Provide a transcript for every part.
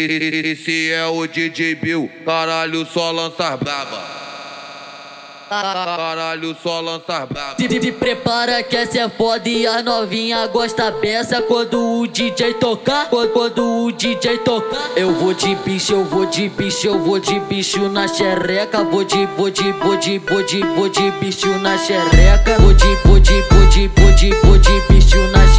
Esse é o DJ Bill, caralho, só lança braba. Caralho, só lança braba. Se, se prepara que essa é foda e a novinha gosta beça quando o DJ tocar. Quando, quando o DJ tocar. Eu vou de bicho, eu vou de bicho, eu vou de bicho na xereca. Vou de, vou de, vou de, vou de, vou de bicho na xereca. Vou de, vou de, vou de, vou de, vou de bicho na xereca.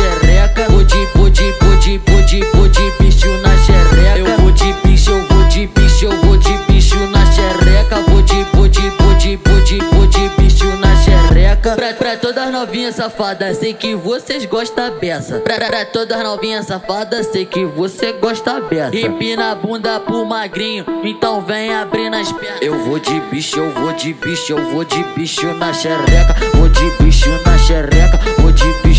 Pra, pra todas novinhas safadas, sei que vocês gostam beça. Pra, pra todas novinhas safadas, sei que você gosta beça. Empina a bunda pro magrinho, então vem abrir as pernas. Eu vou de bicho, eu vou de bicho, eu vou de bicho na xereca. Vou de bicho na xereca, vou de bicho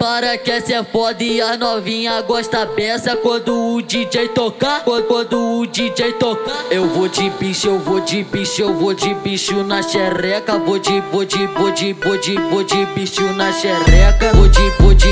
prepara que essa é foda e a novinha gosta beça quando o DJ tocar. Quando, quando o DJ tocar. Eu vou de bicho, eu vou de bicho, eu vou de bicho na xereca. Vou de, vou de, vou de, vou de, vou de bicho na xereca. Vou de, vou de,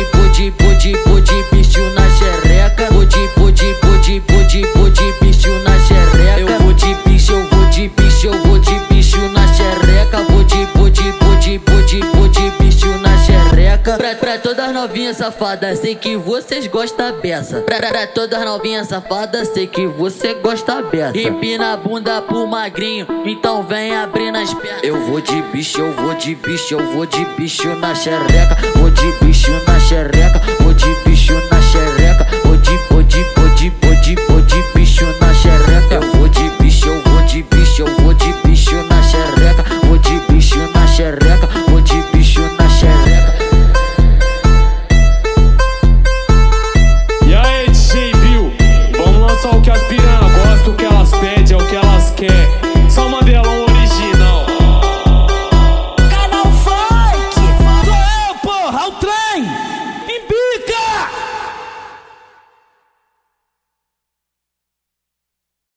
pra todas novinhas safadas, sei que vocês gostam beça. Pra, pra todas novinhas safadas, sei que você gosta beça. Empina a bunda pro magrinho, então vem abrir as pernas. Eu vou de bicho, eu vou de bicho, eu vou de bicho na xereca. Vou de bicho na xereca,